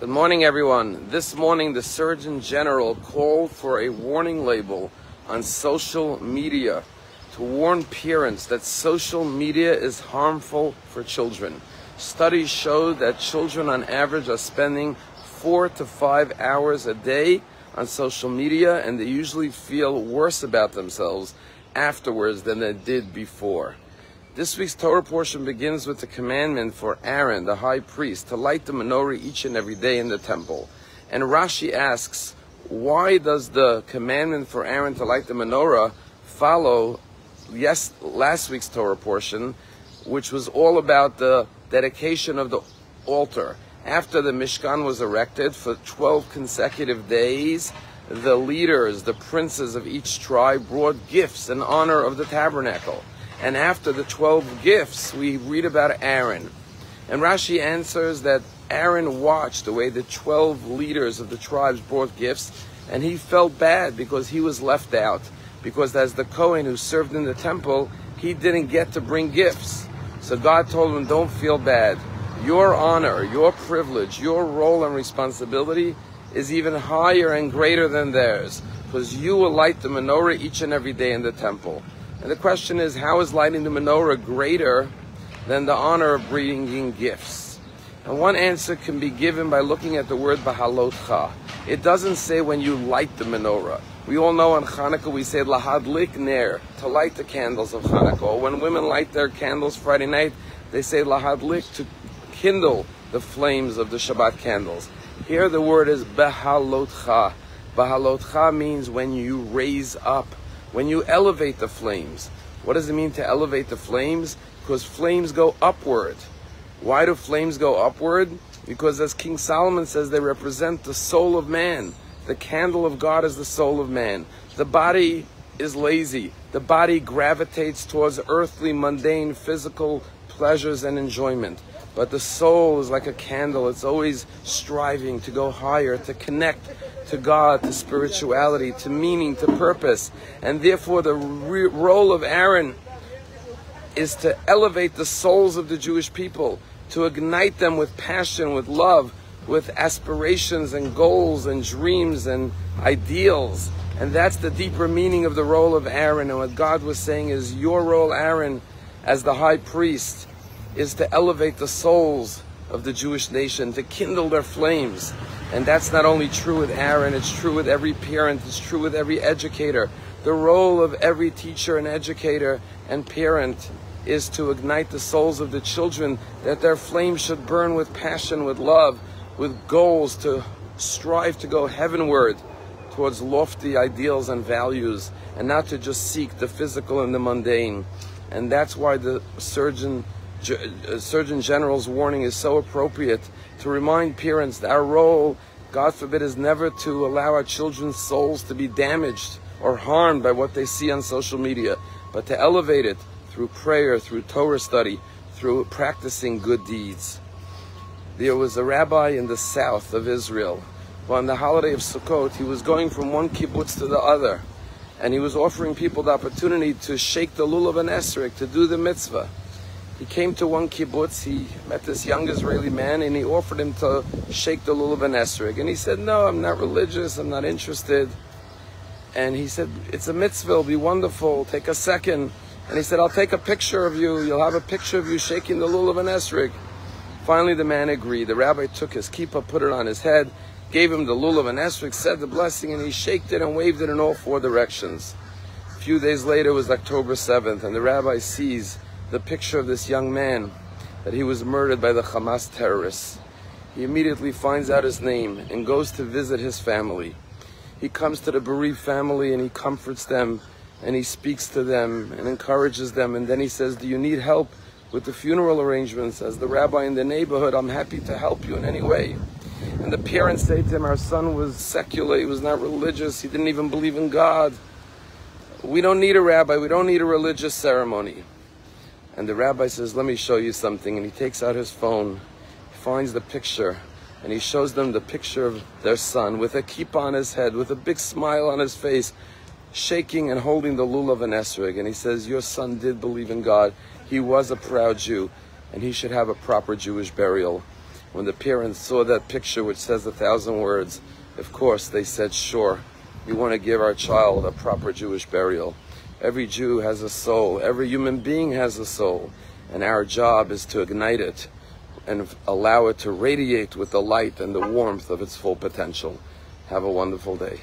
Good morning, everyone. This morning, the Surgeon General called for a warning label on social media to warn parents that social media is harmful for children. Studies show that children on average are spending four to five hours a day on social media and they usually feel worse about themselves afterwards than they did before. This week's Torah portion begins with the commandment for Aaron, the high priest, to light the menorah each and every day in the temple. And Rashi asks, why does the commandment for Aaron to light the menorah follow yes last week's Torah portion, which was all about the dedication of the altar? After the Mishkan was erected for 12 consecutive days, the leaders, the princes of each tribe brought gifts in honor of the tabernacle. And after the 12 gifts, we read about Aaron. And Rashi answers that Aaron watched the way the 12 leaders of the tribes brought gifts, and he felt bad because he was left out. Because as the Kohen who served in the temple, he didn't get to bring gifts. So God told him, Don't feel bad. Your honor, your privilege, your role and responsibility is even higher and greater than theirs, because you will light the menorah each and every day in the temple. And the question is, how is lighting the menorah greater than the honor of bringing gifts? And one answer can be given by looking at the word bahalotcha. It doesn't say when you light the menorah. We all know on Hanukkah we say lahadlik ner, to light the candles of Hanukkah. When women light their candles Friday night, they say lahadlik, to kindle the flames of the Shabbat candles. Here the word is bahalotcha. Bahalotcha means when you raise up when you elevate the flames. What does it mean to elevate the flames? Because flames go upward. Why do flames go upward? Because as King Solomon says, they represent the soul of man. The candle of God is the soul of man. The body is lazy. The body gravitates towards earthly, mundane, physical pleasures and enjoyment. But the soul is like a candle. It's always striving to go higher, to connect to God, to spirituality, to meaning, to purpose. And therefore, the role of Aaron is to elevate the souls of the Jewish people, to ignite them with passion, with love, with aspirations and goals and dreams and ideals. And that's the deeper meaning of the role of Aaron. And what God was saying is, your role, Aaron, as the high priest, is to elevate the souls of the Jewish nation, to kindle their flames. And that's not only true with Aaron, it's true with every parent, it's true with every educator. The role of every teacher and educator and parent is to ignite the souls of the children, that their flames should burn with passion, with love, with goals to strive to go heavenward towards lofty ideals and values, and not to just seek the physical and the mundane. And that's why the surgeon, uh, Surgeon General's warning is so appropriate to remind parents that our role, God forbid, is never to allow our children's souls to be damaged or harmed by what they see on social media, but to elevate it through prayer, through Torah study, through practicing good deeds. There was a rabbi in the south of Israel. On the holiday of Sukkot, he was going from one kibbutz to the other, and he was offering people the opportunity to shake the lulav and esrog, to do the mitzvah he came to one kibbutz, he met this young Israeli man, and he offered him to shake the lulav and esrog. And he said, no, I'm not religious, I'm not interested. And he said, it's a mitzvah, it'll be wonderful, take a second. And he said, I'll take a picture of you, you'll have a picture of you shaking the lulav and esrog. Finally, the man agreed. The rabbi took his kippah, put it on his head, gave him the lulav and esrog, said the blessing, and he shaked it and waved it in all four directions. A few days later it was October 7th, and the rabbi sees the picture of this young man that he was murdered by the Hamas terrorists. He immediately finds out his name and goes to visit his family. He comes to the bereaved family and he comforts them and he speaks to them and encourages them. And then he says, Do you need help with the funeral arrangements? As the rabbi in the neighborhood, I'm happy to help you in any way. And the parents say to him, Our son was secular, he was not religious, he didn't even believe in God. We don't need a rabbi, we don't need a religious ceremony. And the rabbi says, Let me show you something. And he takes out his phone, finds the picture, and he shows them the picture of their son with a kippah on his head, with a big smile on his face, shaking and holding the lulav and esrog. And he says, Your son did believe in God. He was a proud Jew, and he should have a proper Jewish burial. When the parents saw that picture, which says a thousand words, of course they said, sure, we want to give our child a proper Jewish burial. Every Jew has a soul. Every human being has a soul. And our job is to ignite it and allow it to radiate with the light and the warmth of its full potential. Have a wonderful day.